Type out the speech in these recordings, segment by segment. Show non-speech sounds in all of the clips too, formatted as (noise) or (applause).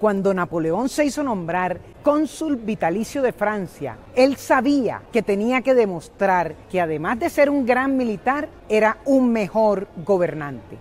Cuando Napoleón se hizo nombrar cónsul vitalicio de Francia, él sabía que tenía que demostrar que además de ser un gran militar, era un mejor gobernante.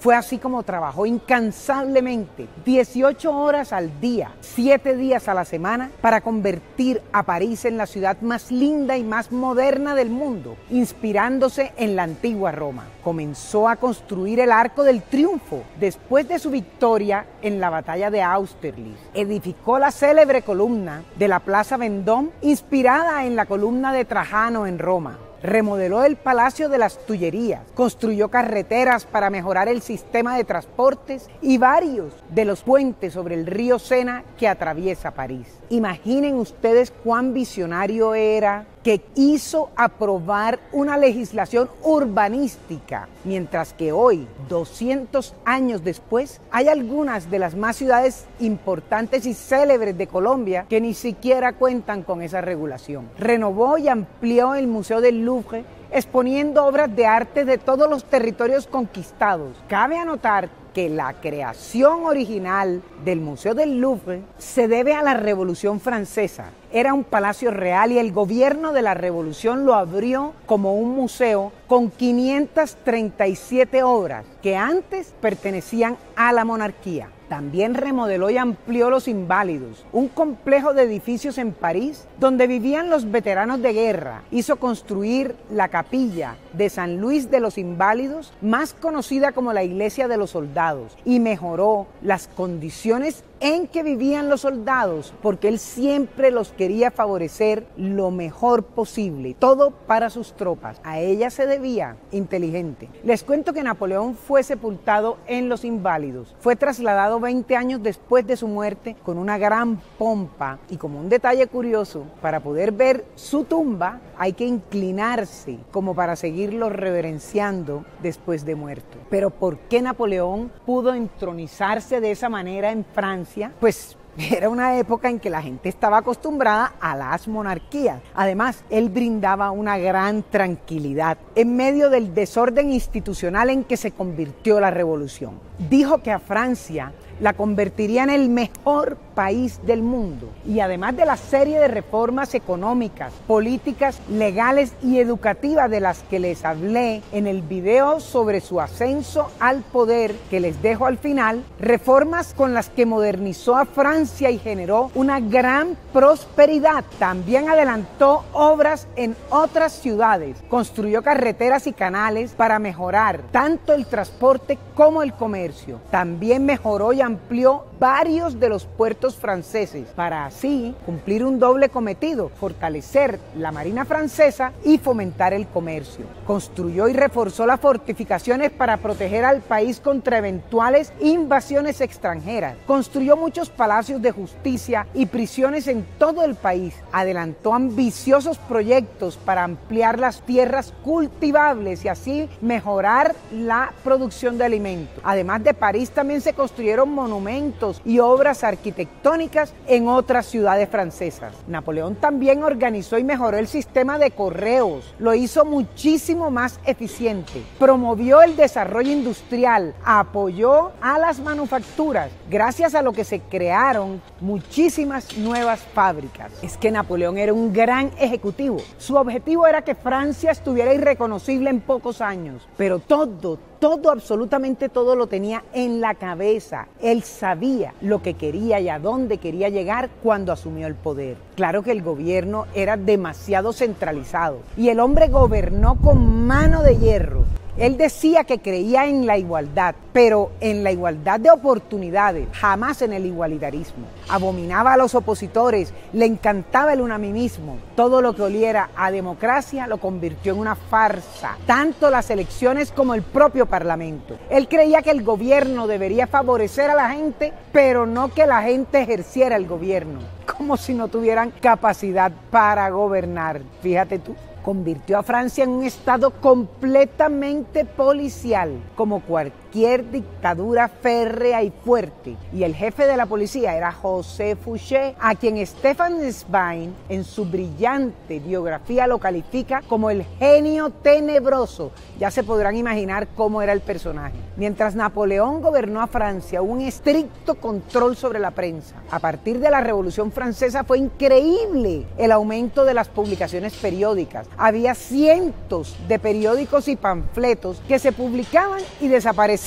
Fue así como trabajó incansablemente, 18 horas al día, 7 días a la semana, para convertir a París en la ciudad más linda y más moderna del mundo, inspirándose en la antigua Roma. Comenzó a construir el Arco del Triunfo después de su victoria en la batalla de Austerlitz. Edificó la célebre columna de la Plaza Vendôme, inspirada en la columna de Trajano en Roma remodeló el Palacio de las Tullerías, construyó carreteras para mejorar el sistema de transportes y varios de los puentes sobre el río Sena que atraviesa París. Imaginen ustedes cuán visionario era que hizo aprobar una legislación urbanística, mientras que hoy, 200 años después, hay algunas de las más ciudades importantes y célebres de Colombia que ni siquiera cuentan con esa regulación. Renovó y amplió el Museo del Louvre exponiendo obras de arte de todos los territorios conquistados. Cabe anotar que la creación original del Museo del Louvre se debe a la Revolución Francesa. Era un palacio real y el gobierno de la Revolución lo abrió como un museo con 537 obras que antes pertenecían a la monarquía. También remodeló y amplió Los Inválidos, un complejo de edificios en París donde vivían los veteranos de guerra. Hizo construir la capilla de San Luis de los Inválidos, más conocida como la Iglesia de los Soldados, y mejoró las condiciones en que vivían los soldados, porque él siempre los quería favorecer lo mejor posible, todo para sus tropas. A ella se debía inteligente. Les cuento que Napoleón fue sepultado en Los Inválidos. Fue trasladado 20 años después de su muerte con una gran pompa y como un detalle curioso, para poder ver su tumba hay que inclinarse como para seguirlo reverenciando después de muerto. Pero ¿por qué Napoleón pudo entronizarse de esa manera en Francia? Pues (laughs) era una época en que la gente estaba acostumbrada a las monarquías. Además, él brindaba una gran tranquilidad en medio del desorden institucional en que se convirtió la revolución. Dijo que a Francia la convertiría en el mejor país del mundo. Y además de la serie de reformas económicas, políticas, legales y educativas de las que les hablé en el video sobre su ascenso al poder que les dejo al final, reformas con las que modernizó a Francia y generó una gran prosperidad. También adelantó obras en otras ciudades, construyó carreteras y canales para mejorar tanto el transporte como el comercio. También mejoró y amplió varios de los puertos franceses para así cumplir un doble cometido, fortalecer la Marina francesa y fomentar el comercio. Construyó y reforzó las fortificaciones para proteger al país contra eventuales invasiones extranjeras. Construyó muchos palacios de justicia y prisiones en todo el país. Adelantó ambiciosos proyectos para ampliar las tierras cultivables y así mejorar la producción de alimentos. Además de París también se construyeron monumentos y obras arquitectónicas en otras ciudades francesas. Napoleón también organizó y mejoró el sistema de correos, lo hizo muchísimo más eficiente, promovió el desarrollo industrial, apoyó a las manufacturas, gracias a lo que se crearon muchísimas nuevas fábricas. Es que Napoleón era un gran ejecutivo. Su objetivo era que Francia estuviera irreconocible en pocos años, pero todo, todo, absolutamente todo lo tenía en la cabeza. Él sabía lo que quería y a dónde quería llegar cuando asumió el poder. Claro que el gobierno era demasiado centralizado y el hombre gobernó con mano de hierro. Él decía que creía en la igualdad, pero en la igualdad de oportunidades, jamás en el igualitarismo. Abominaba a los opositores, le encantaba el unanimismo. Todo lo que oliera a democracia lo convirtió en una farsa, tanto las elecciones como el propio Parlamento. Él creía que el gobierno debería favorecer a la gente, pero no que la gente ejerciera el gobierno, como si no tuvieran capacidad para gobernar. Fíjate tú convirtió a Francia en un estado completamente policial, como cuartel cualquier dictadura férrea y fuerte. Y el jefe de la policía era José Fouché, a quien Stefan Zweig en su brillante biografía lo califica como el genio tenebroso. Ya se podrán imaginar cómo era el personaje. Mientras Napoleón gobernó a Francia, hubo un estricto control sobre la prensa. A partir de la Revolución Francesa fue increíble el aumento de las publicaciones periódicas. Había cientos de periódicos y panfletos que se publicaban y desaparecían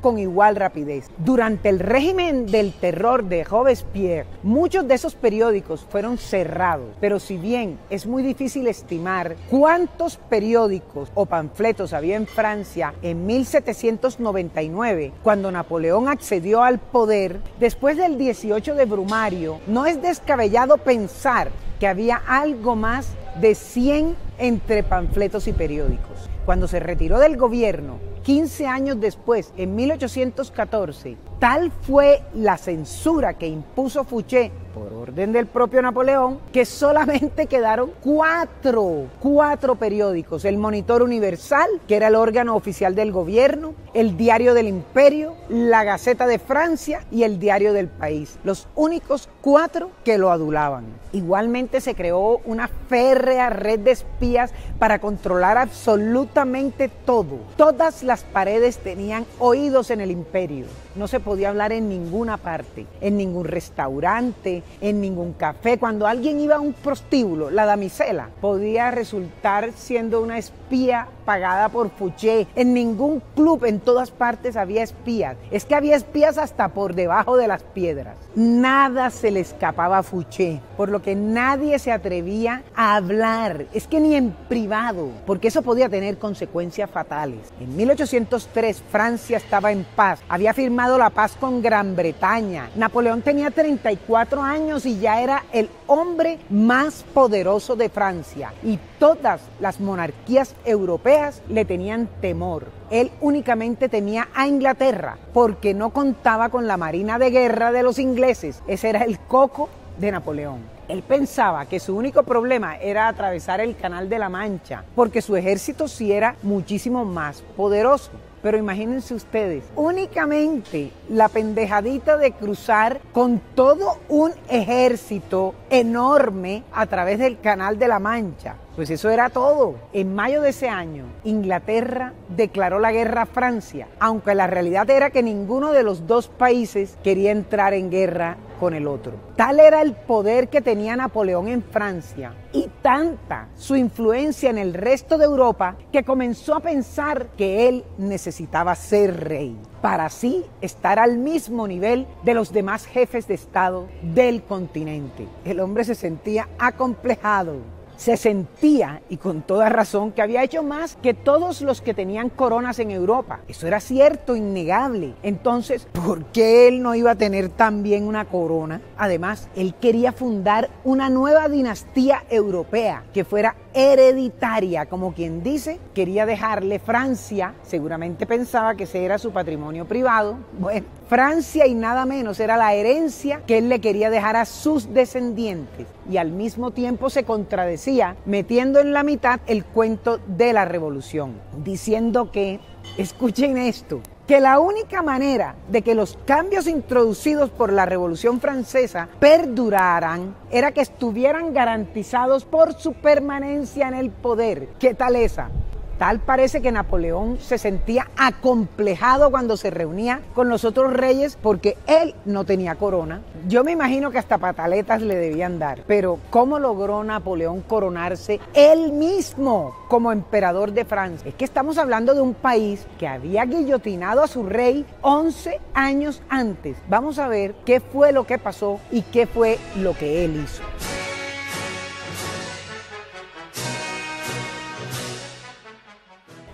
con igual rapidez. Durante el régimen del terror de Robespierre, muchos de esos periódicos fueron cerrados, pero si bien es muy difícil estimar cuántos periódicos o panfletos había en Francia en 1799, cuando Napoleón accedió al poder, después del 18 de Brumario, no es descabellado pensar que había algo más de 100 entre panfletos y periódicos. Cuando se retiró del gobierno, 15 años después, en 1814, tal fue la censura que impuso Fouché por orden del propio Napoleón, que solamente quedaron cuatro, cuatro periódicos. El Monitor Universal, que era el órgano oficial del gobierno, el Diario del Imperio, la Gaceta de Francia y el Diario del País. Los únicos cuatro que lo adulaban. Igualmente se creó una férrea red de espías para controlar absolutamente todo. Todas las paredes tenían oídos en el imperio. No se podía hablar en ninguna parte, en ningún restaurante, en ningún café. Cuando alguien iba a un prostíbulo, la damisela podía resultar siendo una espía pagada por Fouché. En ningún club, en todas partes había espías. Es que había espías hasta por debajo de las piedras. Nada se le escapaba a Fouché, por lo que nadie se atrevía a hablar. Es que ni en privado, porque eso podía tener consecuencias fatales. En 1803 Francia estaba en paz. Había firmado la paz con Gran Bretaña. Napoleón tenía 34 años y ya era el hombre más poderoso de Francia. Y todas las monarquías europeas le tenían temor. Él únicamente temía a Inglaterra porque no contaba con la marina de guerra de los ingleses. Ese era el coco de Napoleón. Él pensaba que su único problema era atravesar el Canal de la Mancha, porque su ejército sí era muchísimo más poderoso. Pero imagínense ustedes, únicamente la pendejadita de cruzar con todo un ejército enorme a través del Canal de la Mancha. Pues eso era todo. En mayo de ese año, Inglaterra declaró la guerra a Francia, aunque la realidad era que ninguno de los dos países quería entrar en guerra con el otro. Tal era el poder que tenía Napoleón en Francia y tanta su influencia en el resto de Europa que comenzó a pensar que él necesitaba ser rey para así estar al mismo nivel de los demás jefes de Estado del continente. El hombre se sentía acomplejado se sentía, y con toda razón, que había hecho más que todos los que tenían coronas en Europa. Eso era cierto, innegable. Entonces, ¿por qué él no iba a tener también una corona? Además, él quería fundar una nueva dinastía europea que fuera hereditaria, como quien dice, quería dejarle Francia, seguramente pensaba que ese era su patrimonio privado. Bueno, Francia y nada menos era la herencia que él le quería dejar a sus descendientes y al mismo tiempo se contradecía metiendo en la mitad el cuento de la revolución, diciendo que, escuchen esto, que la única manera de que los cambios introducidos por la Revolución Francesa perduraran era que estuvieran garantizados por su permanencia en el poder. ¿Qué tal esa? Tal parece que Napoleón se sentía acomplejado cuando se reunía con los otros reyes porque él no tenía corona. Yo me imagino que hasta pataletas le debían dar. Pero ¿cómo logró Napoleón coronarse él mismo como emperador de Francia? Es que estamos hablando de un país que había guillotinado a su rey 11 años antes. Vamos a ver qué fue lo que pasó y qué fue lo que él hizo.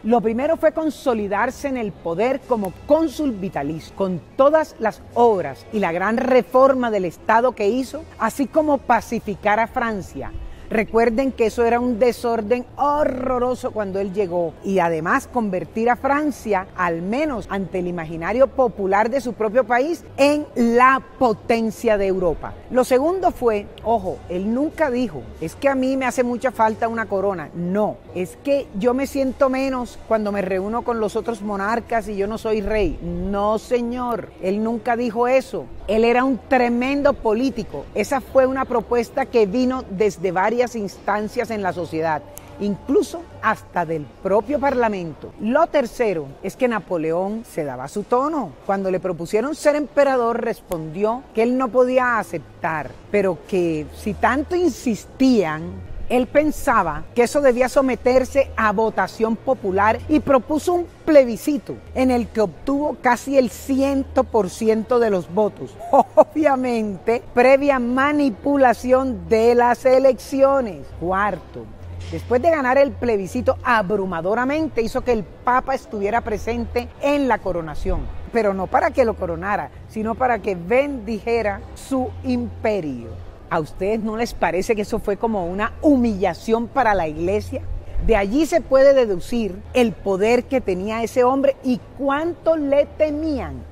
Lo primero fue consolidarse en el poder como cónsul vitalicio, con todas las obras y la gran reforma del Estado que hizo, así como pacificar a Francia. Recuerden que eso era un desorden horroroso cuando él llegó y además convertir a Francia, al menos ante el imaginario popular de su propio país, en la potencia de Europa. Lo segundo fue, ojo, él nunca dijo, es que a mí me hace mucha falta una corona. No, es que yo me siento menos cuando me reúno con los otros monarcas y yo no soy rey. No, señor, él nunca dijo eso. Él era un tremendo político. Esa fue una propuesta que vino desde instancias en la sociedad incluso hasta del propio Parlamento. Lo tercero es que Napoleón se daba su tono. Cuando le propusieron ser emperador respondió que él no podía aceptar, pero que si tanto insistían, él pensaba que eso debía someterse a votación popular y propuso un plebiscito en el que obtuvo casi el 100% de los votos. (laughs) Obviamente, previa manipulación de las elecciones. Cuarto, después de ganar el plebiscito abrumadoramente, hizo que el Papa estuviera presente en la coronación, pero no para que lo coronara, sino para que bendijera su imperio. ¿A ustedes no les parece que eso fue como una humillación para la iglesia? De allí se puede deducir el poder que tenía ese hombre y cuánto le temían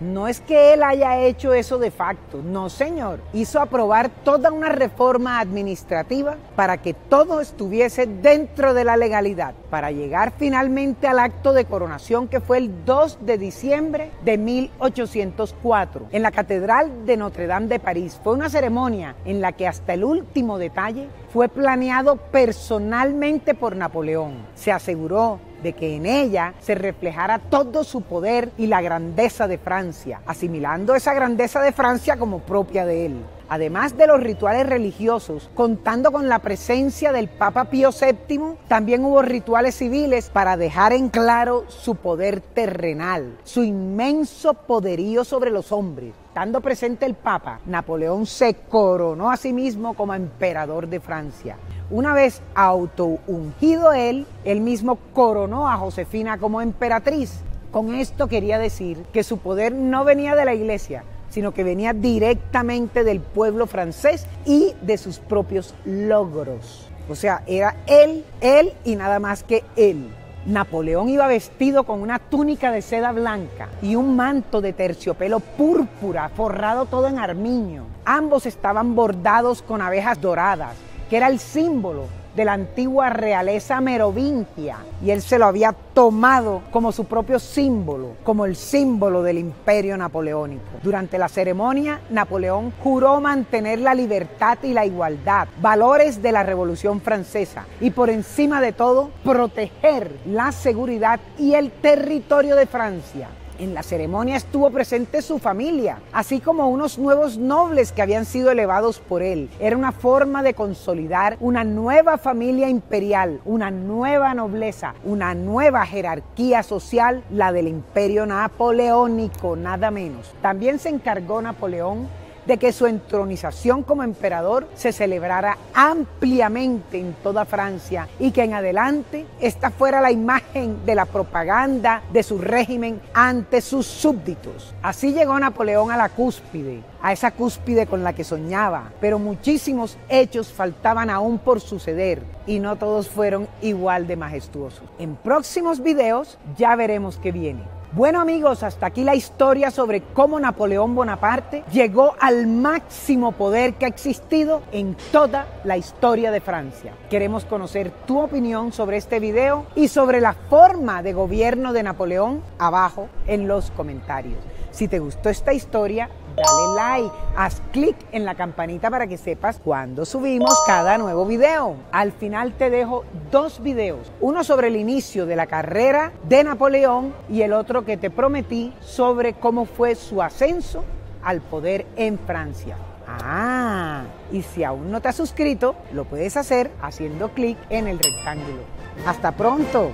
No es que él haya hecho eso de facto, no señor, hizo aprobar toda una reforma administrativa para que todo estuviese dentro de la legalidad, para llegar finalmente al acto de coronación que fue el 2 de diciembre de 1804 en la Catedral de Notre Dame de París. Fue una ceremonia en la que hasta el último detalle fue planeado personalmente por Napoleón. Se aseguró de que en ella se reflejara todo su poder y la grandeza de Francia, asimilando esa grandeza de Francia como propia de él. Además de los rituales religiosos, contando con la presencia del Papa Pío VII, también hubo rituales civiles para dejar en claro su poder terrenal, su inmenso poderío sobre los hombres. Estando presente el Papa, Napoleón se coronó a sí mismo como emperador de Francia. Una vez autoungido él, él mismo coronó a Josefina como emperatriz. Con esto quería decir que su poder no venía de la iglesia, sino que venía directamente del pueblo francés y de sus propios logros. O sea, era él, él y nada más que él. Napoleón iba vestido con una túnica de seda blanca y un manto de terciopelo púrpura forrado todo en armiño. Ambos estaban bordados con abejas doradas que era el símbolo de la antigua realeza merovingia y él se lo había tomado como su propio símbolo, como el símbolo del imperio napoleónico. Durante la ceremonia, Napoleón juró mantener la libertad y la igualdad, valores de la Revolución Francesa y por encima de todo, proteger la seguridad y el territorio de Francia. En la ceremonia estuvo presente su familia, así como unos nuevos nobles que habían sido elevados por él. Era una forma de consolidar una nueva familia imperial, una nueva nobleza, una nueva jerarquía social, la del imperio napoleónico, nada menos. También se encargó Napoleón de que su entronización como emperador se celebrara ampliamente en toda Francia y que en adelante esta fuera la imagen de la propaganda de su régimen ante sus súbditos. Así llegó Napoleón a la cúspide, a esa cúspide con la que soñaba, pero muchísimos hechos faltaban aún por suceder y no todos fueron igual de majestuosos. En próximos videos ya veremos qué viene. Bueno amigos, hasta aquí la historia sobre cómo Napoleón Bonaparte llegó al máximo poder que ha existido en toda la historia de Francia. Queremos conocer tu opinión sobre este video y sobre la forma de gobierno de Napoleón abajo en los comentarios. Si te gustó esta historia, dale like, haz clic en la campanita para que sepas cuando subimos cada nuevo video. Al final te dejo dos videos, uno sobre el inicio de la carrera de Napoleón y el otro que te prometí sobre cómo fue su ascenso al poder en Francia. Ah, y si aún no te has suscrito, lo puedes hacer haciendo clic en el rectángulo. Hasta pronto.